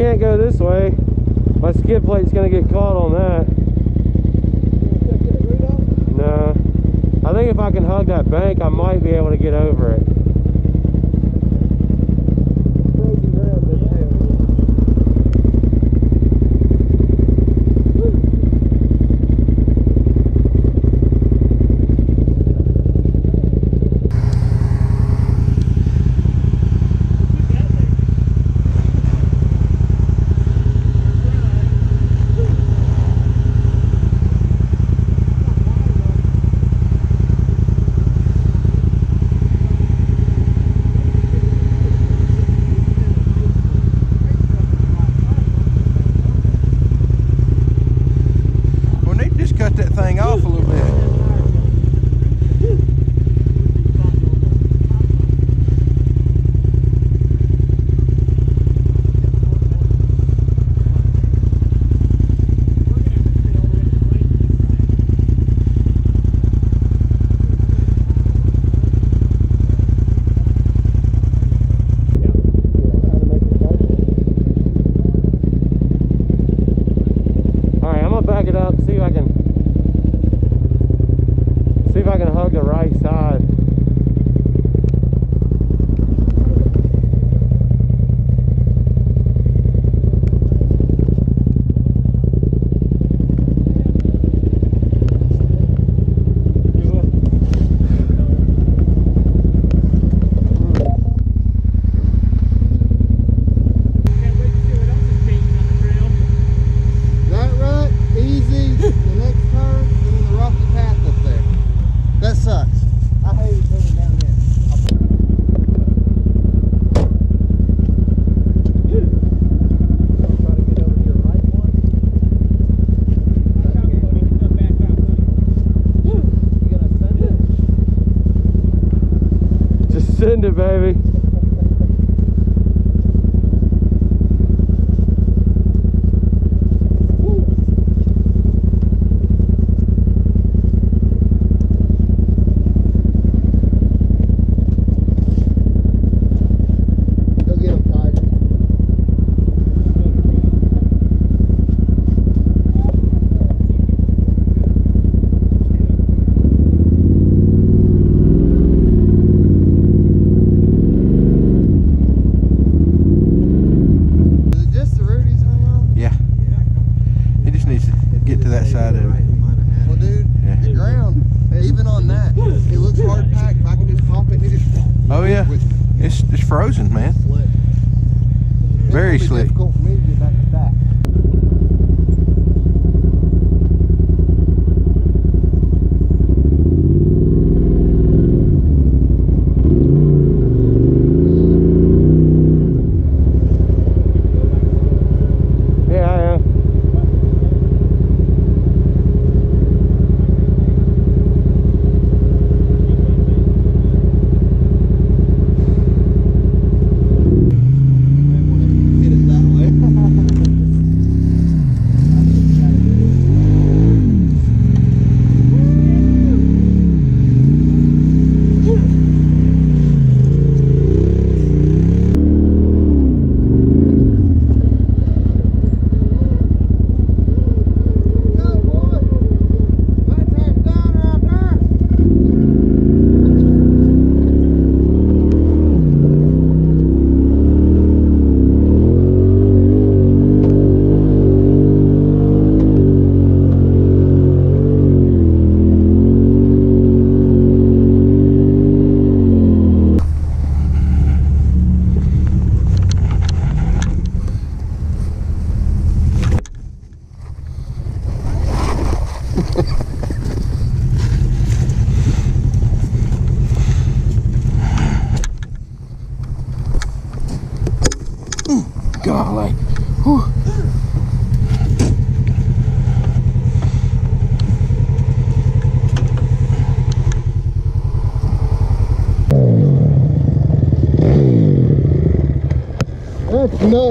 can't go this way. My skid plate's gonna get caught on that. No. I think if I can hug that bank, I might be able to get over it. We need to just that thing off a little bit.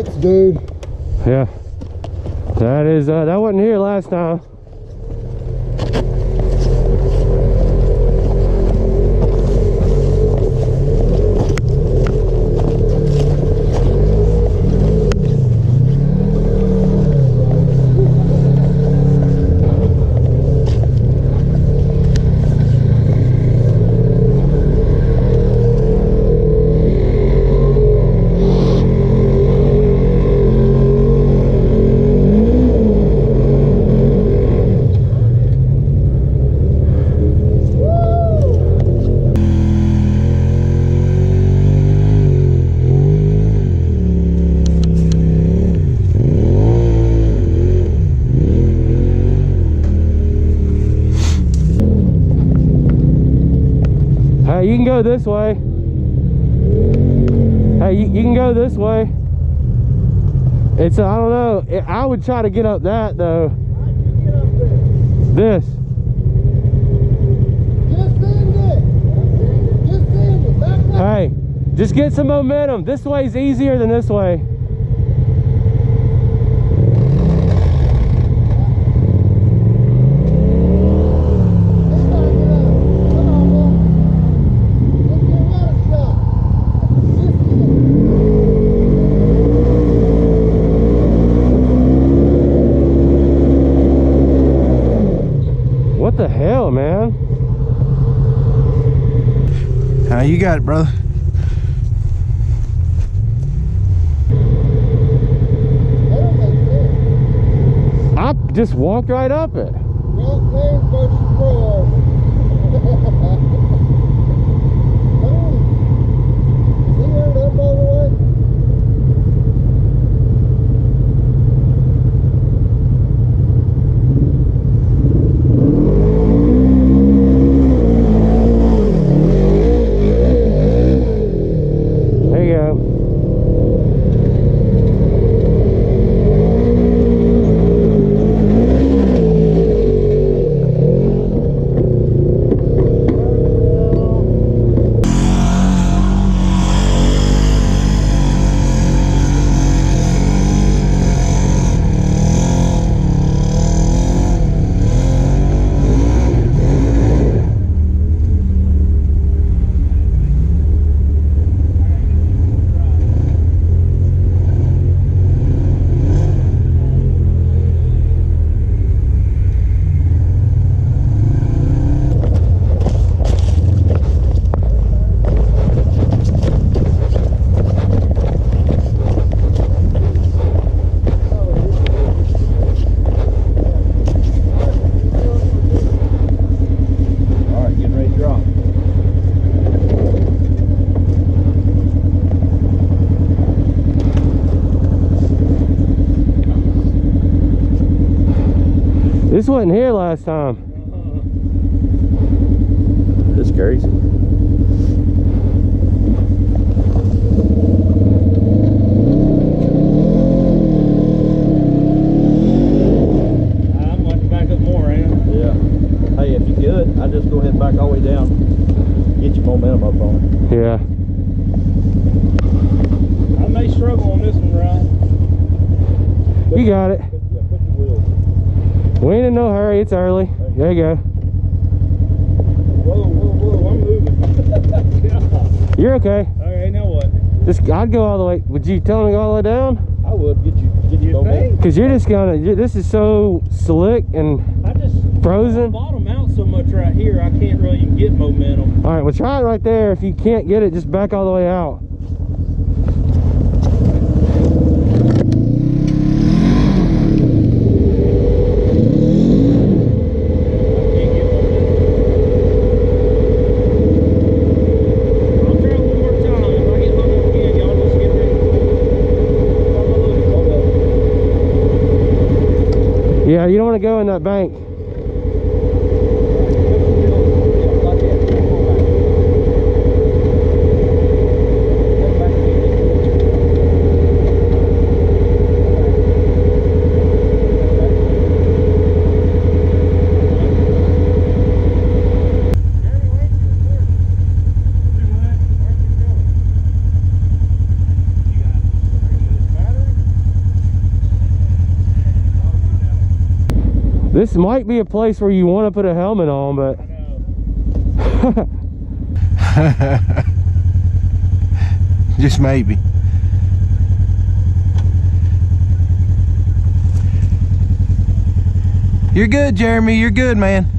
Dude. Yeah. That is, uh, that wasn't here last time. Go this way. Hey, you, you can go this way. It's, I don't know. It, I would try to get up that though. This. Just send it. Just send it. Back up. Hey, just get some momentum. This way's easier than this way. What the hell, man? How you got brother? I just walked right up it. There you go. Wasn't here last time. That's crazy. I'm going to back up more, ain't I? Yeah. Hey, if you could, I'd just go ahead and back all the way down. Get your momentum up on it. Yeah. I may struggle on this one, Ryan. You got it. Yeah, put your wheels. We ain't in no hurry. It's early. There you go. Whoa, whoa, whoa, I'm moving. God. You're okay. Okay, now what? Just I'd go all the way. Would you tell me to go all the way down? I would get you get your You momentum. think? Cause you're just gonna. you this is so slick and I just frozen. bottom out so much right here, I can't really even get momentum. All right, well try it right there. If you can't get it, just back all the way out. I can't get momentum. I'll try it one more time. If I get hung up again, y'all just get ready. Follow the- Yeah, you don't want to go in that bank. This might be a place where you want to put a helmet on, but Just maybe. You're good, Jeremy. You're good, man.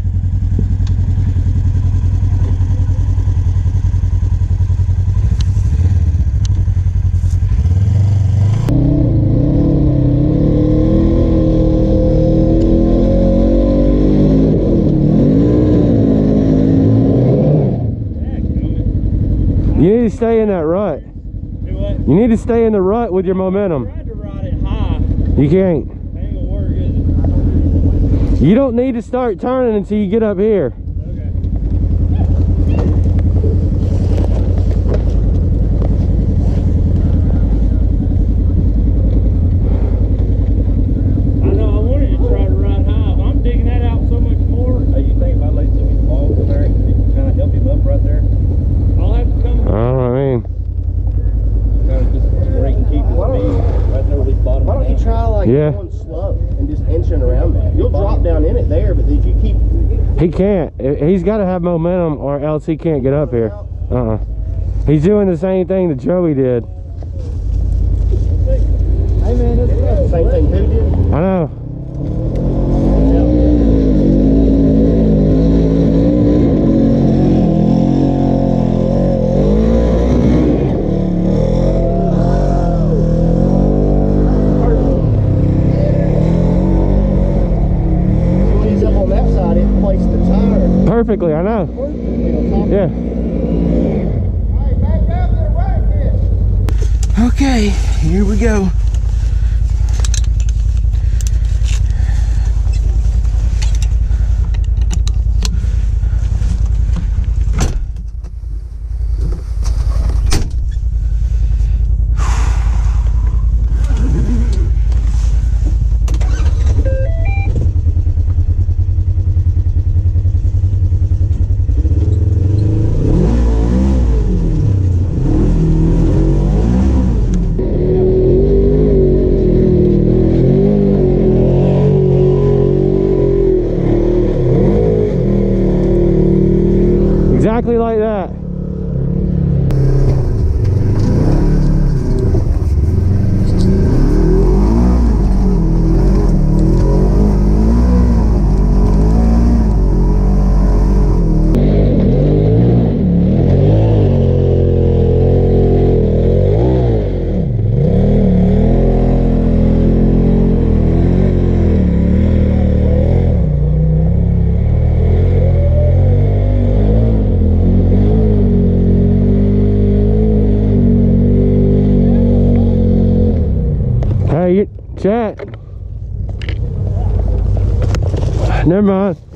You need to stay in that rut. Do what? You need to stay in the rut with your momentum. Tried to ride it high. You can't. Work. You don't need to start turning until you get up here. Okay. I know, I wanted to try to ride high, but I'm digging that out so much more. Hey, you think if I laid some of these balls in there, you can kind of help him up right there? I'll have to come. Oh, I mean, Kind of just where he can keep his Why don't- speed right there with his bottom. Why don't you down. try like Yeah. going slow and just inching around that? You'll drop down in it there, but if you keep he can't. He's got to have momentum or else he can't get up here. Uh-uh. He's doing the same thing that Joey did. Hey man, that's same thing who did? I know. Perfectly, I know. Yeah. Okay, here we go. Hey, chat. Never mind.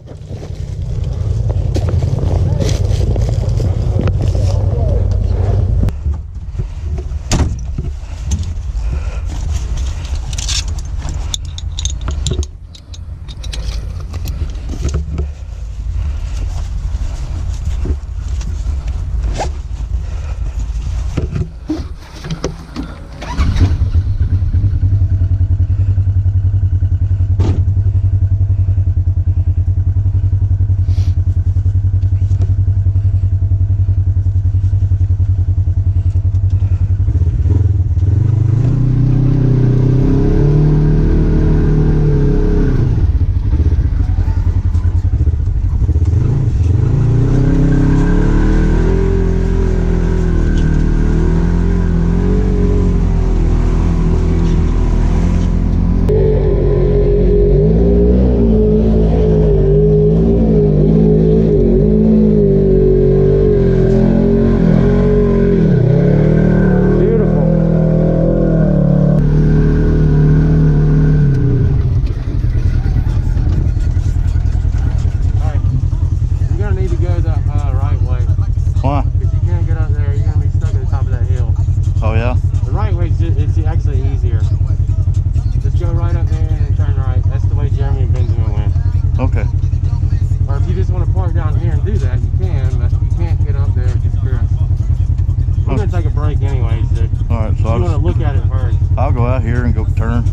turn.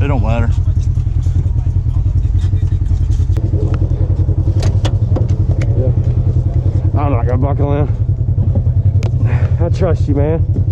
It don't matter. Yeah. I'm not gonna buckle in. I trust you, man.